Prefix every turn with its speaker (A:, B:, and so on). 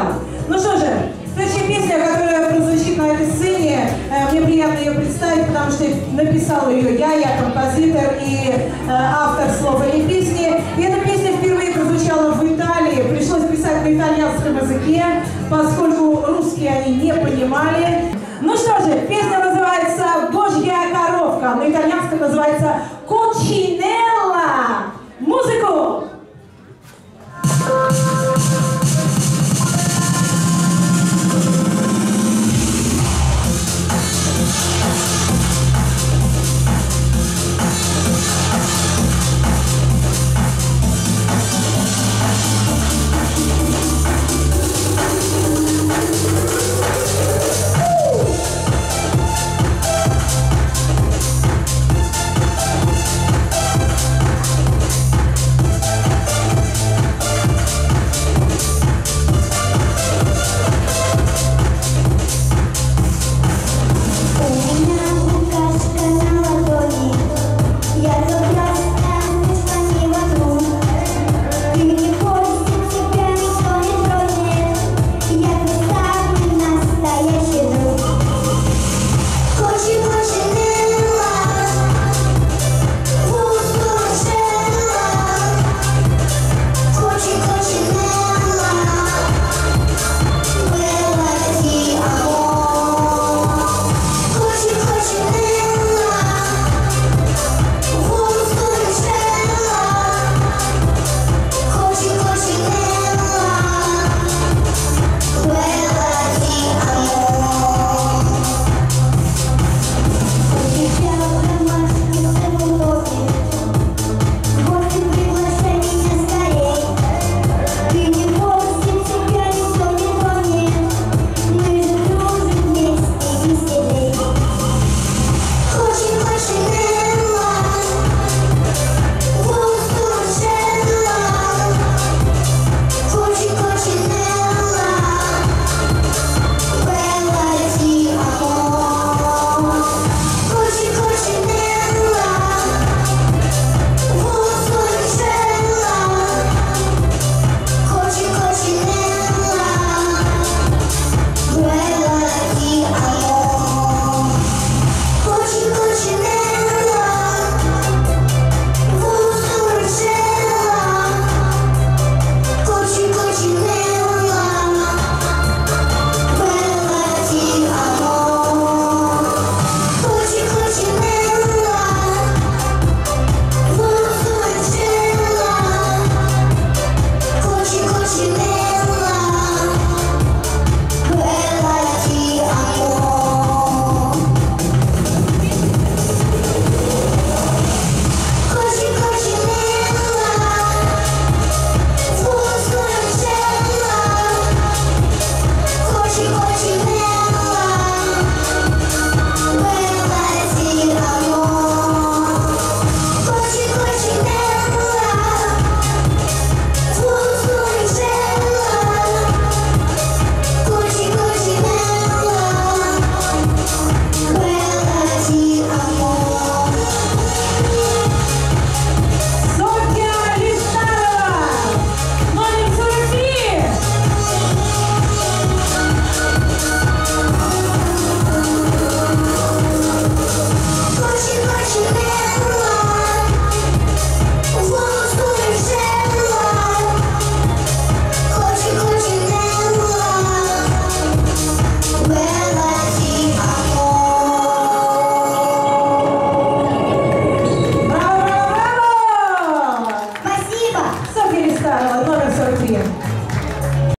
A: Роман. Ну что же, следующая песня, которая прозвучит на этой сцене, э, мне приятно ее представить, потому что написал ее я, я композитор и э, автор слова. И песни. И эта песня впервые прозвучала в Италии, пришлось писать на итальянском языке, поскольку русские они не понимали. Ну что же, песня называется «Божья коровка», на итальянском называется «Кучина».
B: noite.